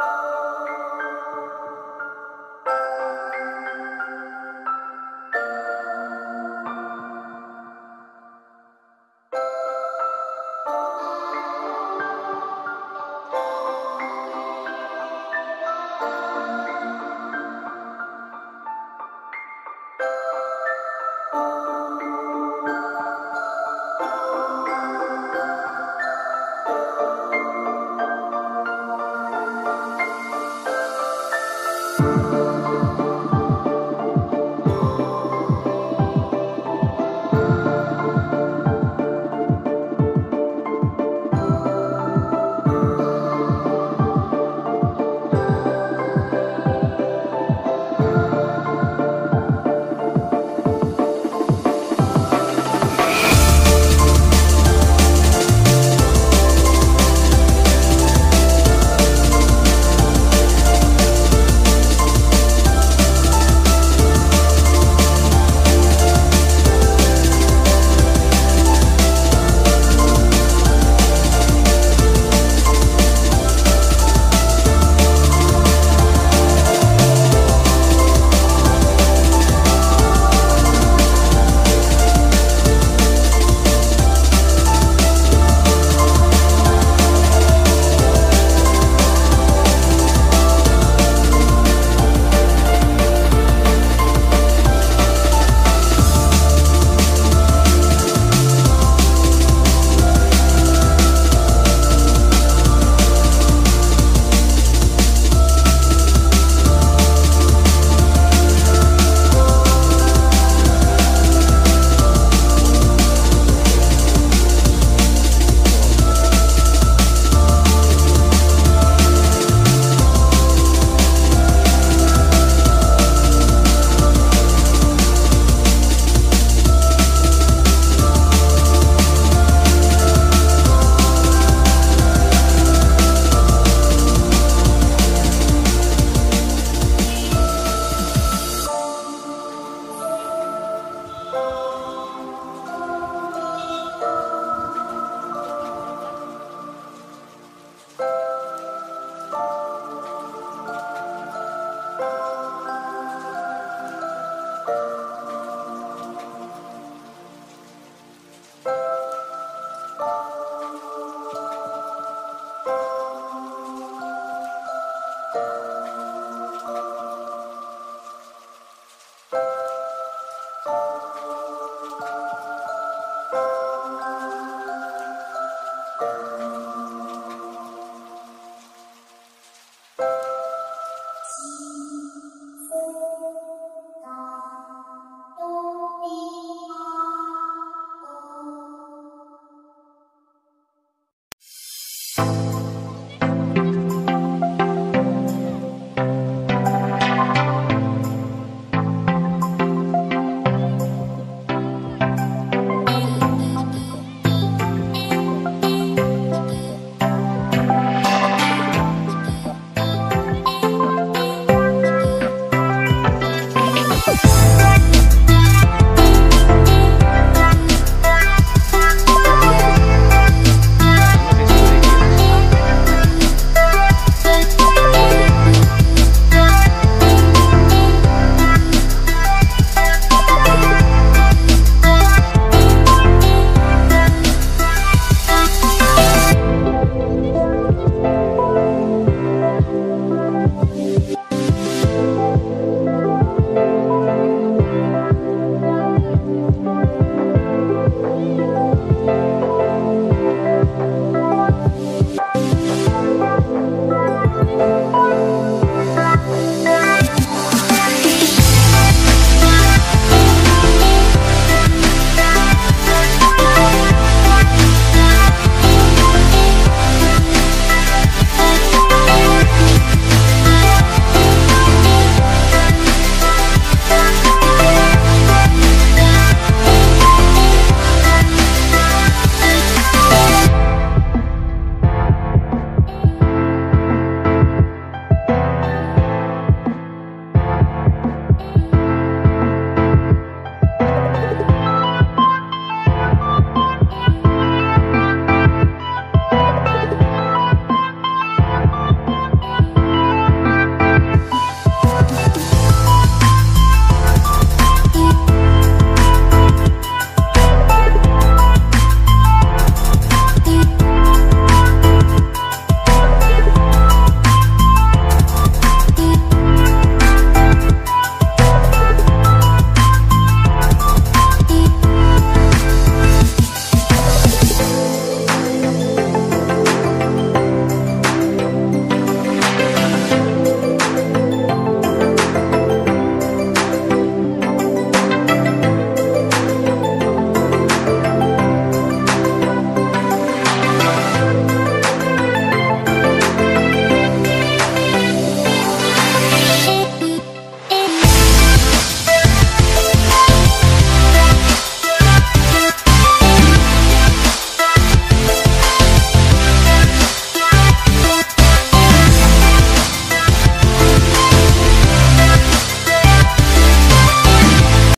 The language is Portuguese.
Oh. Música